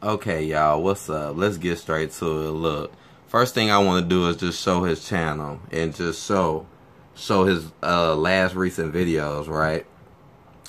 Okay, y'all, what's up? Let's get straight to it. Look, first thing I want to do is just show his channel and just show show his uh, last recent videos, right?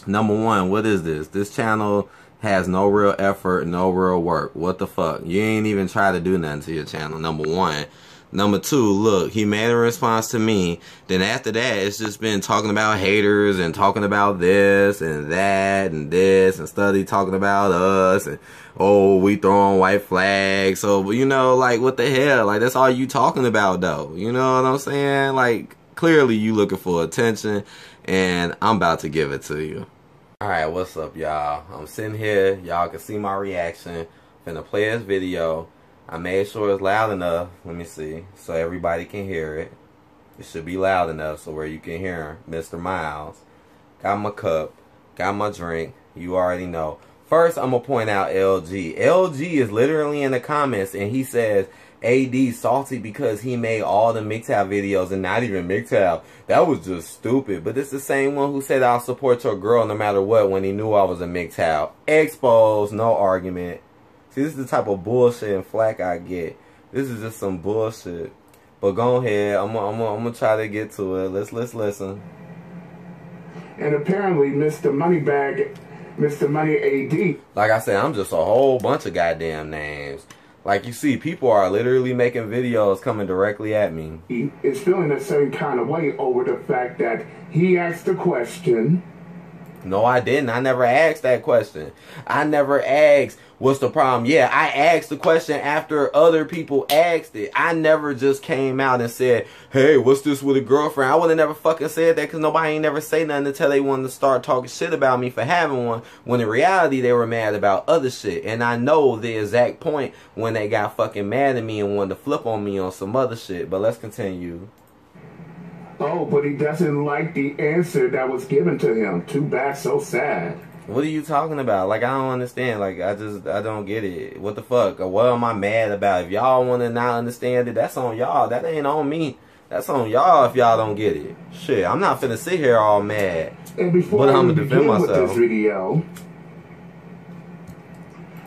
Number one, what is this? This channel has no real effort, no real work. What the fuck? You ain't even try to do nothing to your channel. Number one. Number two, look, he made a response to me. Then after that, it's just been talking about haters and talking about this and that and this and study talking about us and oh, we throwing white flags. So, you know, like what the hell? Like that's all you talking about though. You know what I'm saying? Like clearly you looking for attention and I'm about to give it to you. Alright, what's up y'all? I'm sitting here, y'all can see my reaction. Finna play this video. I made sure it's loud enough. Let me see. So everybody can hear it. It should be loud enough so where you can hear Mr. Miles. Got my cup. Got my drink. You already know. First, I'm going to point out LG. LG is literally in the comments and he says, AD salty because he made all the MGTOW videos and not even MGTOW. That was just stupid. But it's the same one who said I'll support your girl no matter what when he knew I was a MGTOW. Exposed, no argument. See, this is the type of bullshit and flack I get. This is just some bullshit. But go ahead. I'm gonna, I'm gonna, I'm gonna try to get to it. Let's let's listen. And apparently, Mr. Moneybag, Mr. Money AD. Like I said, I'm just a whole bunch of goddamn names. Like you see, people are literally making videos coming directly at me. He is feeling a certain kind of way over the fact that he asked a question no, I didn't. I never asked that question. I never asked, what's the problem? Yeah, I asked the question after other people asked it. I never just came out and said, hey, what's this with a girlfriend? I would have never fucking said that because nobody ain't never say nothing until they wanted to start talking shit about me for having one. When in reality, they were mad about other shit. And I know the exact point when they got fucking mad at me and wanted to flip on me on some other shit. But let's continue. Oh, but he doesn't like the answer that was given to him. Too bad, so sad. What are you talking about? Like I don't understand. Like I just I don't get it. What the fuck? What am I mad about? If y'all want to not understand it, that's on y'all. That ain't on me. That's on y'all if y'all don't get it. Shit, I'm not finna sit here all mad. And before but I'm gonna defend myself. Video,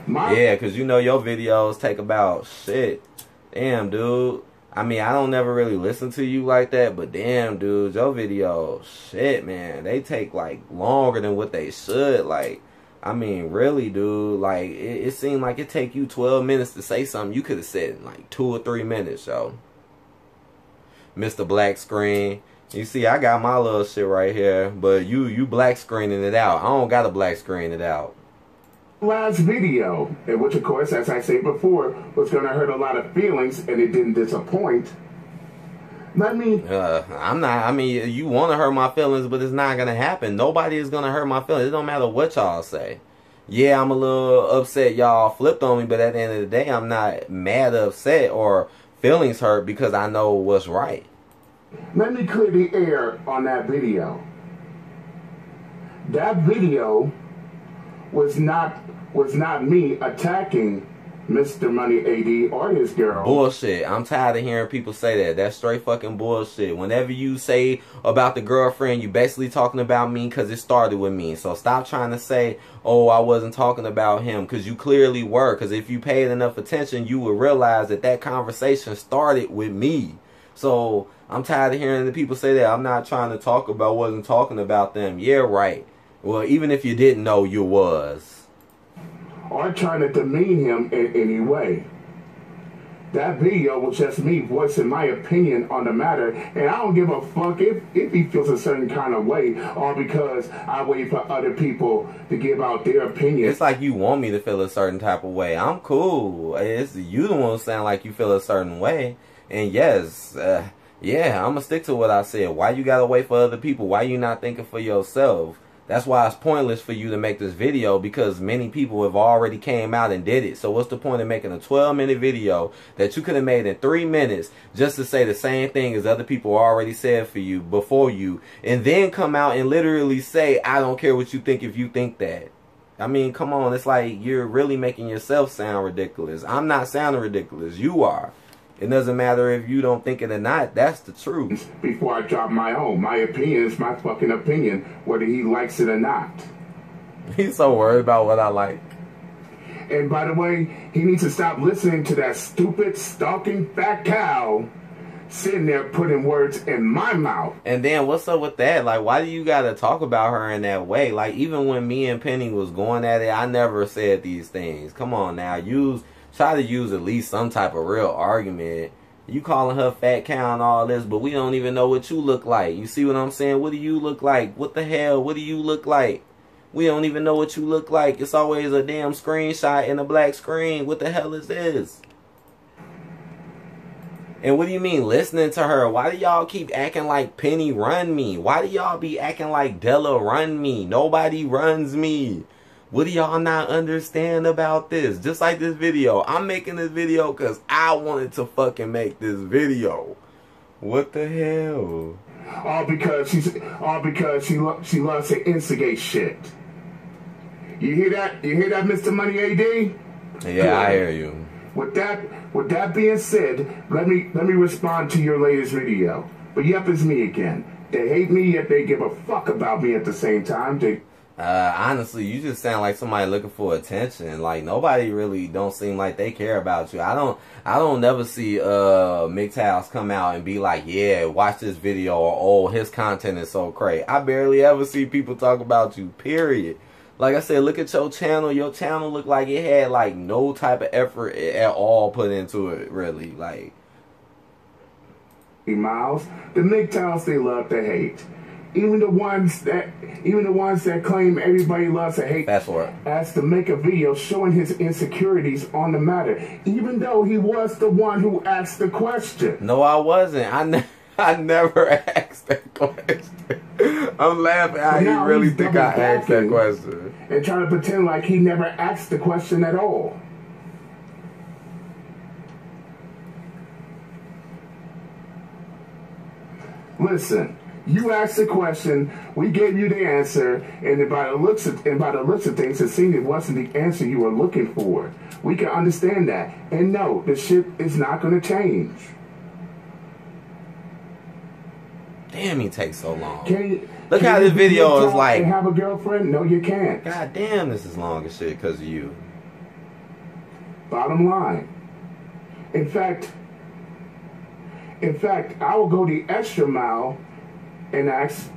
yeah, cause you know your videos take about shit. Damn, dude. I mean, I don't never really listen to you like that, but damn, dude, your videos, shit, man, they take like longer than what they should. Like, I mean, really, dude, like it, it seemed like it take you 12 minutes to say something you could have said in like two or three minutes, yo. Mr. Black Screen. You see, I got my little shit right here, but you you black screening it out. I don't gotta black screen it out last video, which of course, as I said before, was going to hurt a lot of feelings and it didn't disappoint. Let me. Uh, I'm not. I mean, you want to hurt my feelings, but it's not gonna happen. Nobody is gonna hurt my feelings. It don't matter what y'all say. Yeah, I'm a little upset y'all flipped on me, but at the end of the day, I'm not mad, upset, or feelings hurt because I know what's right. Let me clear the air on that video. That video was not was not me attacking Mr. Money AD or his girl. Bullshit. I'm tired of hearing people say that. That's straight fucking bullshit. Whenever you say about the girlfriend, you basically talking about me because it started with me. So stop trying to say, oh, I wasn't talking about him because you clearly were. Because if you paid enough attention, you would realize that that conversation started with me. So I'm tired of hearing the people say that. I'm not trying to talk about, wasn't talking about them. Yeah, right. Well, even if you didn't know, you was. Or trying to demean him in any way. That video was just me voicing my opinion on the matter, and I don't give a fuck if, if he feels a certain kind of way, or because I wait for other people to give out their opinion. It's like you want me to feel a certain type of way. I'm cool. It's you the one sound like you feel a certain way, and yes, uh, yeah, I'm gonna stick to what I said. Why you gotta wait for other people? Why you not thinking for yourself? That's why it's pointless for you to make this video because many people have already came out and did it. So what's the point of making a 12 minute video that you could have made in three minutes just to say the same thing as other people already said for you before you and then come out and literally say, I don't care what you think if you think that. I mean, come on. It's like you're really making yourself sound ridiculous. I'm not sounding ridiculous. You are. It doesn't matter if you don't think it or not. That's the truth. Before I drop my own, my opinion is my fucking opinion, whether he likes it or not. He's so worried about what I like. And by the way, he needs to stop listening to that stupid, stalking fat cow sitting there putting words in my mouth. And then what's up with that? Like, why do you gotta talk about her in that way? Like, even when me and Penny was going at it, I never said these things. Come on now, use try to use at least some type of real argument. You calling her fat cow and all this, but we don't even know what you look like. You see what I'm saying? What do you look like? What the hell? What do you look like? We don't even know what you look like. It's always a damn screenshot in a black screen. What the hell is this? And what do you mean listening to her? Why do y'all keep acting like Penny run me? Why do y'all be acting like Della run me? Nobody runs me. What do y'all not understand about this? Just like this video. I'm making this video because I wanted to fucking make this video. What the hell? All because she's all because she lo- she loves to instigate shit. You hear that? You hear that, Mr. Money AD? Yeah, I hear you. With that, with that being said, let me let me respond to your latest video. But yep, it's me again. They hate me, yet they give a fuck about me at the same time. They Uh, honestly, you just sound like somebody looking for attention. Like nobody really don't seem like they care about you. I don't, I don't never see uh MGTOWs come out and be like, yeah, watch this video or oh his content is so great. I barely ever see people talk about you. Period. Like I said, look at your channel. Your channel looked like it had like no type of effort at all put into it. Really, like Miles, the MGTOWs they love to hate. Even the ones that even the ones that claim everybody loves to hate fast forward. asked to make a video showing his insecurities on the matter, even though he was the one who asked the question. No, I wasn't. I ne- I never asked that question. I'm laughing. You now really think I asked that question? and trying to pretend like he never asked the question at all. Listen, you asked the question, we gave you the answer, and by the looks of, and by the looks of things, it seemed it wasn't the answer you were looking for. We can understand that, and no, the shit is not going to change. Damn, he takes so long. Can you, Look how this video is like- have a girlfriend? No, you can't. God damn, this is long as shit because of you. Bottom line. In fact, in fact, I will go the extra mile and ask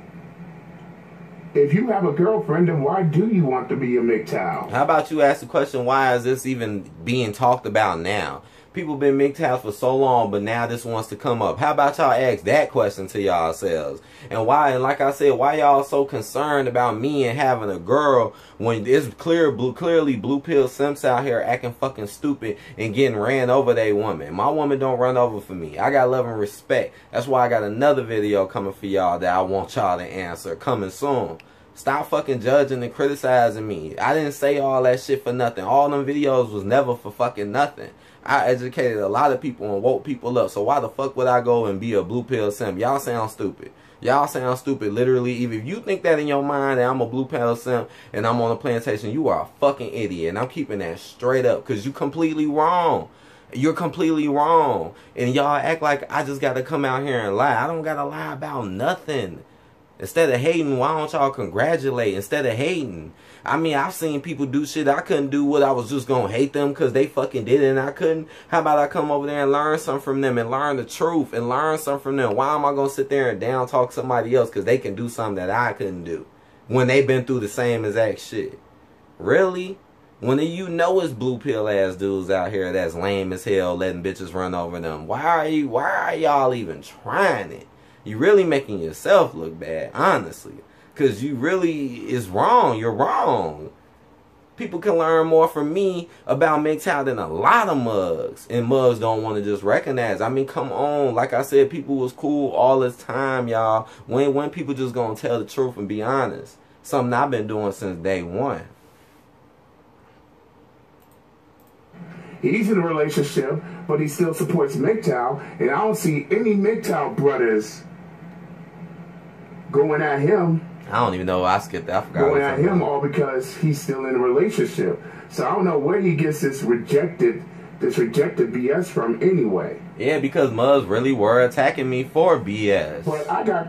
if you have a girlfriend, then why do you want to be a MGTOW? How about you ask the question, why is this even being talked about now? People been MGTOWs for so long, but now this wants to come up. How about y'all ask that question to y'all selves? And why, and like I said, why y'all so concerned about me and having a girl when it's clear, blue, clearly blue pill simps out here acting fucking stupid and getting ran over they woman. My woman don't run over for me. I got love and respect. That's why I got another video coming for y'all that I want y'all to answer coming soon. Stop fucking judging and criticizing me. I didn't say all that shit for nothing. All them videos was never for fucking nothing. I educated a lot of people and woke people up. So why the fuck would I go and be a blue pill simp? Y'all sound stupid. Y'all sound stupid. Literally, even if you think that in your mind that I'm a blue pill simp and I'm on a plantation, you are a fucking idiot. And I'm keeping that straight up because you're completely wrong. You're completely wrong. And y'all act like I just got to come out here and lie. I don't got to lie about nothing. Instead of hating, why don't y'all congratulate instead of hating? I mean, I've seen people do shit I couldn't do what I was just gonna hate them because they fucking did it and I couldn't. How about I come over there and learn something from them and learn the truth and learn something from them? Why am I gonna sit there and down talk somebody else because they can do something that I couldn't do when they've been through the same exact shit? Really? When you know it's blue pill ass dudes out here that's lame as hell letting bitches run over them. Why are you why are y'all even trying it? You really making yourself look bad, honestly. Cause you really is wrong. You're wrong. People can learn more from me about MGTOW than a lot of mugs. And mugs don't want to just recognize. I mean, come on. Like I said, people was cool all this time, y'all. When when people just gonna tell the truth and be honest. Something I've been doing since day one. He's in a relationship, but he still supports MGTOW, and I don't see any MGTOW brothers going at him, I don't even know. I skipped that. I forgot. going at him all because he's still in a relationship. So I don't know where he gets this rejected, this rejected BS from anyway. Yeah, because Muzz really were attacking me for BS. But I got,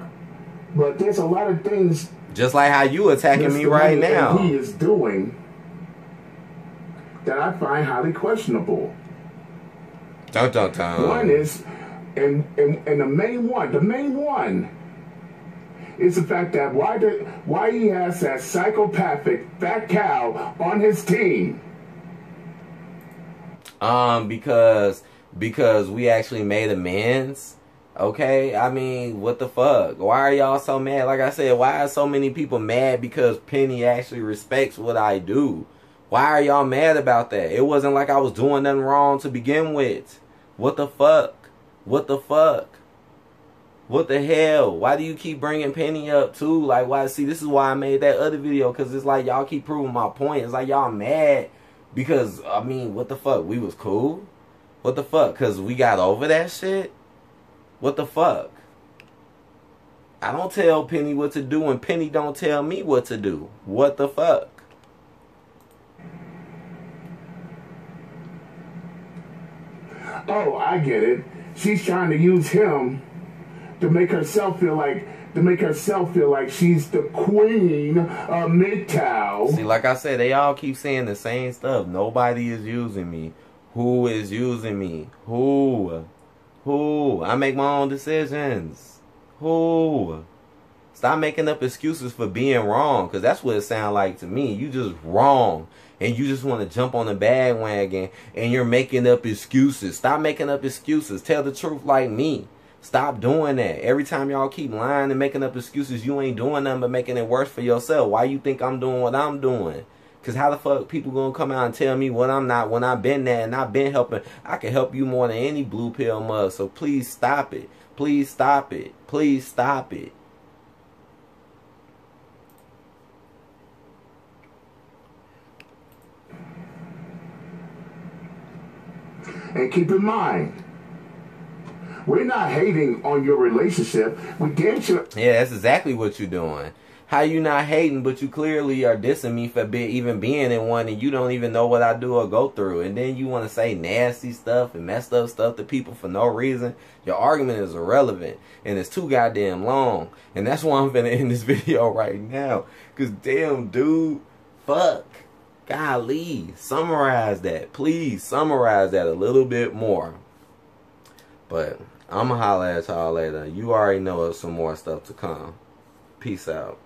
but there's a lot of things Just like how you attacking me right now. He is doing that I find highly questionable. Dun, dun, dun. One is, and, and, and the main one, the main one is the fact that why did, why he has that psychopathic fat cow on his team. Um, because because we actually made amends. Okay, I mean, what the fuck? Why are y'all so mad? Like I said, why are so many people mad because Penny actually respects what I do? Why are y'all mad about that? It wasn't like I was doing nothing wrong to begin with. What the fuck? What the fuck? What the hell? Why do you keep bringing Penny up too? Like, why? See, this is why I made that other video because it's like y'all keep proving my point. It's like y'all mad because I mean, what the fuck? We was cool. What the fuck? Because we got over that shit? What the fuck? I don't tell Penny what to do and Penny don't tell me what to do. What the fuck? Oh, I get it. She's trying to use him to make herself feel like to make herself feel like she's the queen of MGTOW. See, like I said, they all keep saying the same stuff. Nobody is using me. Who is using me? Who? Who? I make my own decisions. Who? Stop making up excuses for being wrong, because that's what it sounds like to me. You just wrong, and you just want to jump on the bandwagon, and you're making up excuses. Stop making up excuses. Tell the truth like me. Stop doing that. Every time y'all keep lying and making up excuses, you ain't doing nothing but making it worse for yourself. Why you think I'm doing what I'm doing? Cause how the fuck people gonna come out and tell me what I'm not when I've been there and I've been helping? I can help you more than any blue pill mug. So please stop it. Please stop it. Please stop it. And keep in mind, we're not hating on your relationship. We damn sure. Yeah, that's exactly what you're doing. How you not hating, but you clearly are dissing me for be, even being in one, and you don't even know what I do or go through, and then you want to say nasty stuff and messed up stuff to people for no reason. Your argument is irrelevant, and it's too goddamn long, and that's why I'm finna end this video right now. Cause damn, dude, fuck, golly, summarize that, please, summarize that a little bit more. But I'ma holla at y'all later. You already know of some more stuff to come. Peace out.